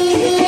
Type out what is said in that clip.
Thank you.